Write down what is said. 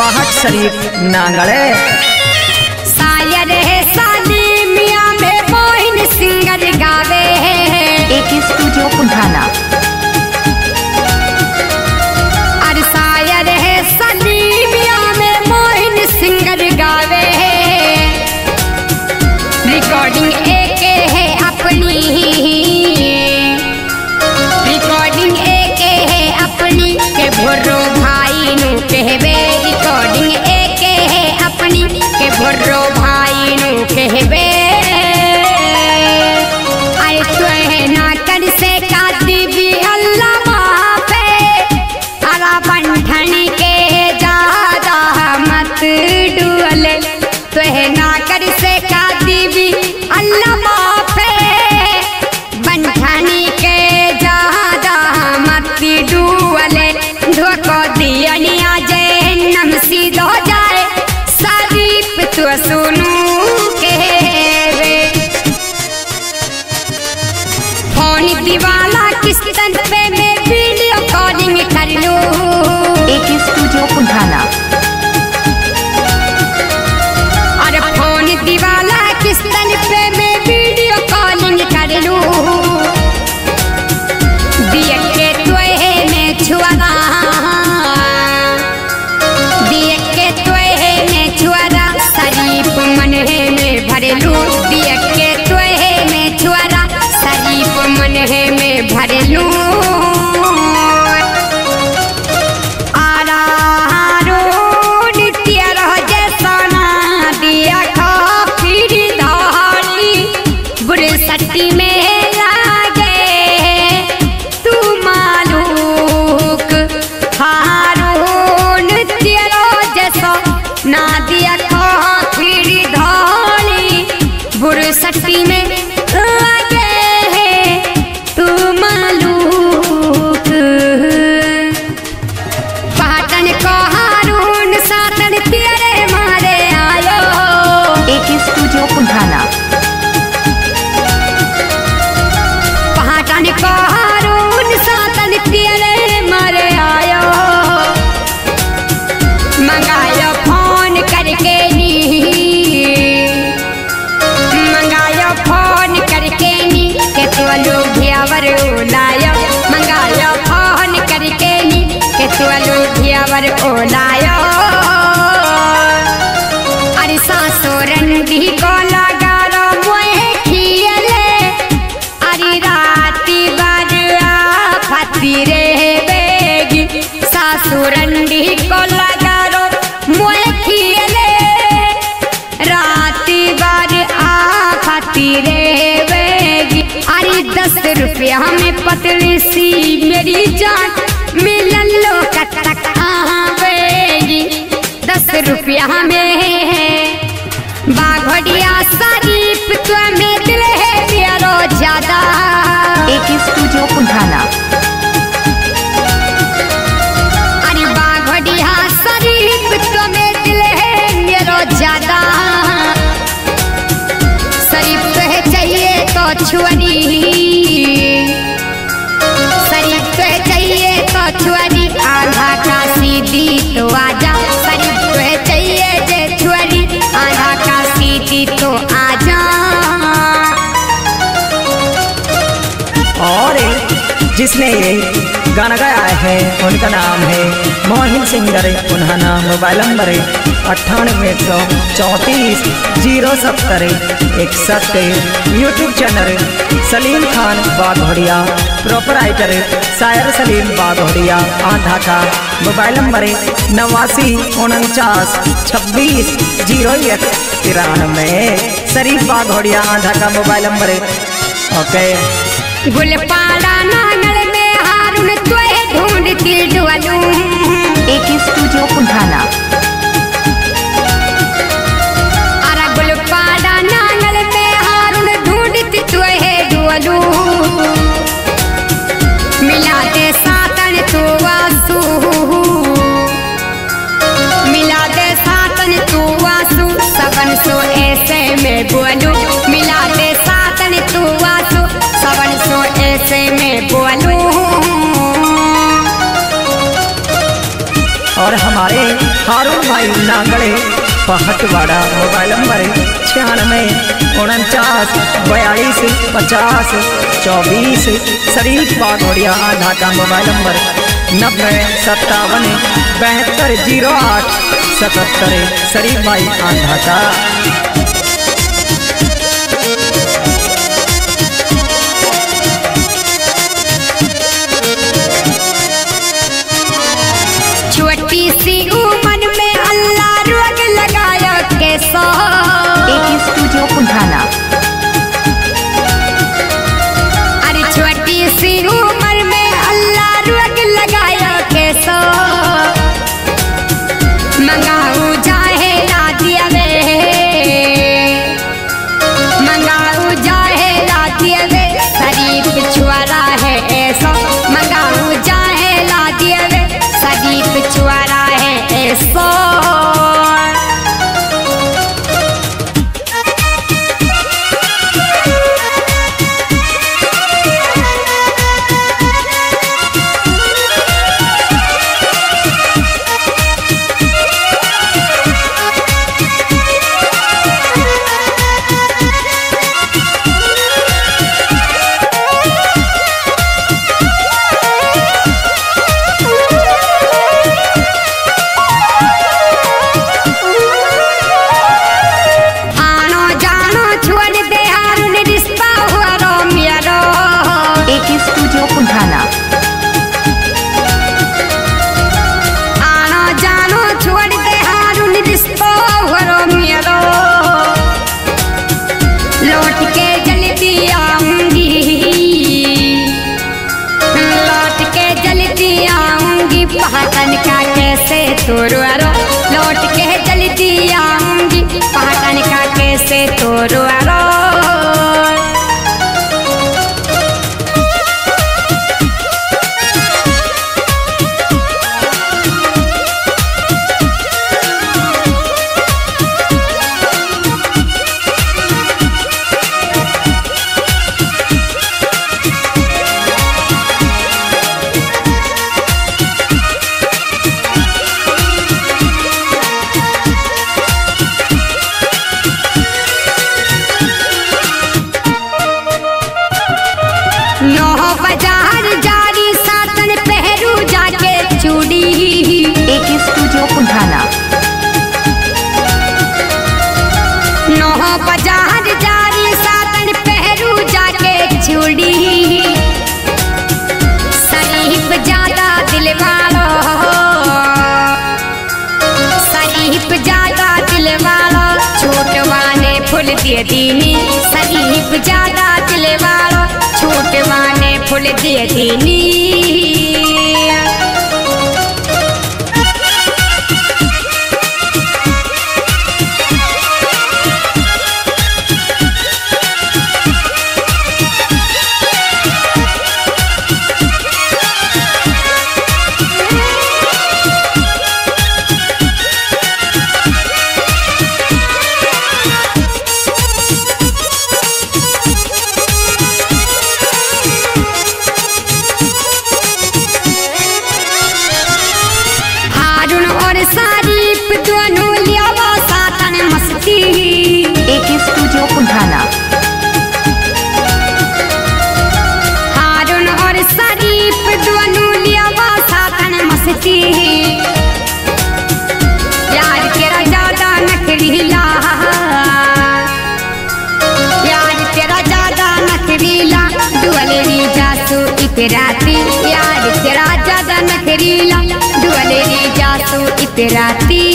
पहाड़ शरीफ नांगड़े सायर है शादी मियाँ में मोहिन सिंगर गावे एक स्टूडियो पुंठाना आफती रे बेगी। अरे दस रुपया में पतली सी मेरी जान। मिलन लो आवेगी दस रुपया में बाघड़िया शरीफ तो में दिल है प्यारो ज़्यादा। एक स्टूडियो अरे बाघड़िया शरीफ तो में दिल है मेरो ज़्यादा। छुअरी आधा का सीधी तो आजा शरीफ तुहे चाहिए जे छुअरी आधा का सीधी तो आजा। और जिसने गाना गाया है, उनका नाम है मोहिन सिंगर उन्हाना मोबाइल नंबर है अट्ठानवे सौ चौंतीस, ज़ीरो सत्तर, इकसठ YouTube channel Salim Khan Baghodia proprietor शायर सलीम बाघोड़िया आधा का मोबाइल नंबर नवासी, उनचास, छब्बीस, ज़ीरो एक, तिरानवे, शरीफ बाघोड़िया आधा का मोबाइल नंबर ओके गुलपाड़ा ढूंढती डुअलू एक स्टूडियो पुंठाना अरे गुलपाड़ा नांगल में हारून ढूंढती तोहे डुअलू मिला दे सातन तू आँसू। मिला दे सातन तू आँसू। सबन सो ऐसे में बोलू हमारे हारून भाई नांगड़े पहटवाड़ा मोबाइल नंबर छियानवे, उनचास, बयालीस, पचास, चौबीस शरीफ बागोड़िया ढाका मोबाइल नंबर, नब्बे, सत्तावन, बहत्तर, ज़ीरो आठ, सतहत्तर शरीफ भाई ढाका पे तोरो दिए दीनी सही ज़्यादा चले वालो छूट माने फूल दिए दीनी। बीत राती